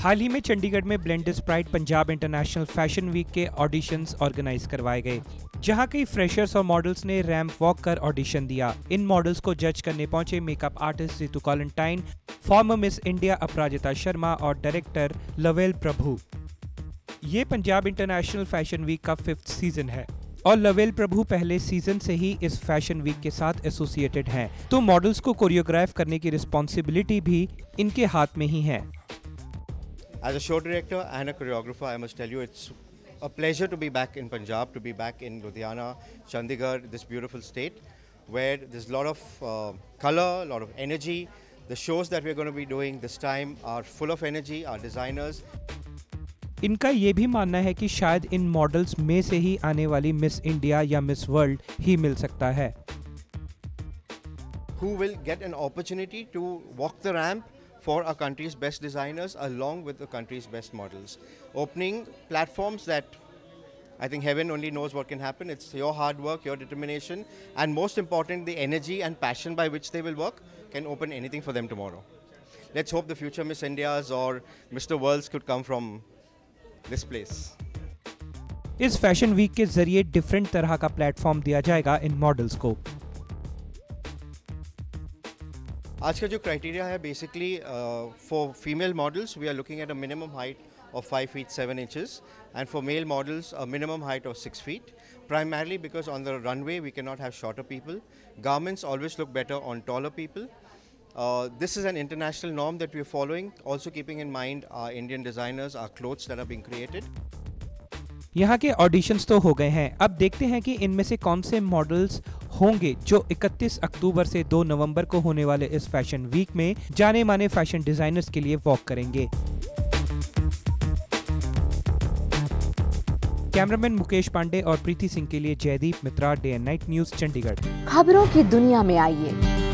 हाल ही में चंडीगढ़ में Blenders Pride Punjab international fashion week के ऑडिशंस ऑर्गेनाइज करवाए गए, जहाँ कई फ्रेशर्स और मॉडल्स ने रैम्प वॉक कर ऑडिशन दिया। इन मॉडल्स को जज करने पहुँचे makeup artist Ritu कॉलेंटाइन, former Miss India Aparajita Sharma और डायरेक्टर लवेल प्रभु। ये पंजाब इंटरनेशनल फ़ैशन वीक का फिफ्थ सीज़न है। और लवेल प्रभु पहले सीज़न से ही इस फ़ैशन वीक के साथ एसोसिएटेड हैं। तो मॉडल्स को कोरियोग्राफ करने की रिस्पॉन्सिबिलिटी भी इनके हाथ में ही है। As a show director and a choreographer I must tell you it's a pleasure to be back in Punjab to be back in Ludhiana Chandigarh this beautiful state where this lot of colour lot of energy the shows that we are gonna be doing this time are full of energy our designers इनका ये भी मानना है कि शायद इन models में से ही आने वाली मिस इंडिया या मिस वर्ल्ड ही मिल सकता है who will get an opportunity to walk the ramp for our country's best designers along with the country's best models. Opening platforms that I think heaven only knows what can happen. It's your hard work, your determination, and most important, the energy and passion by which they will work can open anything for them tomorrow. Let's hope the future Miss Indias or Mr. Worlds could come from this place इस fashion week के ज़रिए different तरह का platform दिया जाएगा इन models को। आज का जो क्राइटेरिया है basically for female models we are looking at a minimum height of five feet seven inches and for male models a minimum height of six feet primarily because on the runway we can not have shorter people garments always look better on taller people uh, this is an international norm that we are following also keeping in mind our indian designers our clothes that are being created. यहाँ के auditions तो हो गए हैं। अब देखते हैं कि इनमें से कौन से मॉडल्स होंगे जो 31 अक्टूबर से 2 नवंबर को होने वाले इस फ़ैशन वीक में जाने माने फ़ैशन डिजाइनर्स के लिए वॉक करेंगे। कैमरामैन मुकेश पांडे और प्रीति सिंह के लिए Jaideep Mitra day and night news Chandigarh. खबरों की दुनिया में आइए।